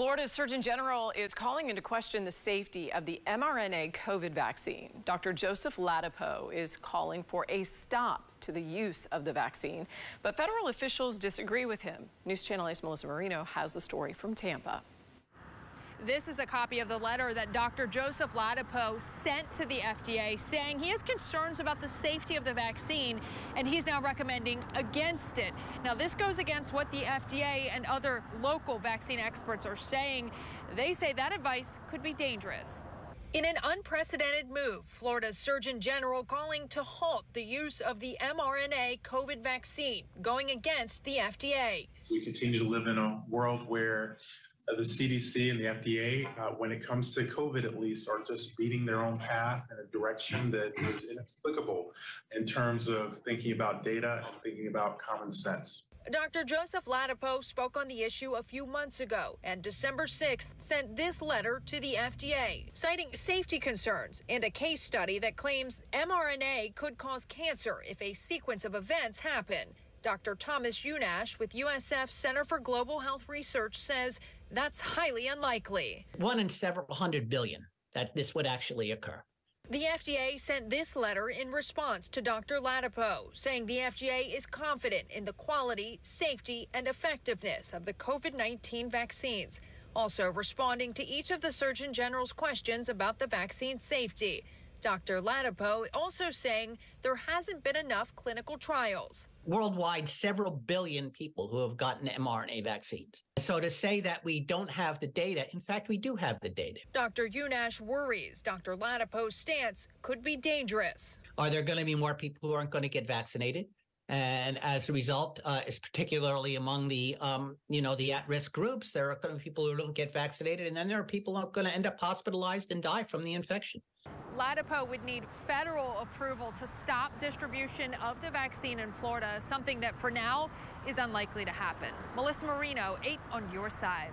Florida's Surgeon General is calling into question the safety of the mRNA COVID vaccine. Dr. Joseph Ladapo is calling for a stop to the use of the vaccine, but federal officials disagree with him. News Channel 8's Melissa Marino has the story from Tampa. This is a copy of the letter that Dr. Joseph Ladapo sent to the FDA saying he has concerns about the safety of the vaccine and he's now recommending against it. Now, this goes against what the FDA and other local vaccine experts are saying. They say that advice could be dangerous. In an unprecedented move, Florida's Surgeon General calling to halt the use of the mRNA COVID vaccine, going against the FDA. We continue to live in a world where the CDC and the FDA, uh, when it comes to COVID at least, are just beating their own path in a direction that is inexplicable in terms of thinking about data and thinking about common sense. Dr. Joseph Ladapo spoke on the issue a few months ago and December 6th sent this letter to the FDA, citing safety concerns and a case study that claims mRNA could cause cancer if a sequence of events happen. Dr. Thomas Unnasch with USF Center for Global Health Research says that's highly unlikely. One in several hundred billion that this would actually occur. The FDA sent this letter in response to Dr. Ladapo, saying the FDA is confident in the quality, safety, and effectiveness of the COVID 19 vaccines. Also responding to each of the Surgeon General's questions about the vaccine safety. Dr. Ladapo also saying there hasn't been enough clinical trials. Worldwide, several billion people who have gotten mRNA vaccines. So to say that we don't have the data, in fact, we do have the data. Dr. Unnasch worries Dr. Ladapo's stance could be dangerous. Are there going to be more people who aren't going to get vaccinated? And as a result, uh, is particularly among the, um, you know, the at-risk groups, there are going to be people who don't get vaccinated, and then there are people who are going to end up hospitalized and die from the infection. Ladapo would need federal approval to stop distribution of the vaccine in Florida, something that for now is unlikely to happen. Melissa Marino, 8 on your side.